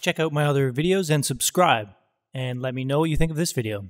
Check out my other videos and subscribe, and let me know what you think of this video.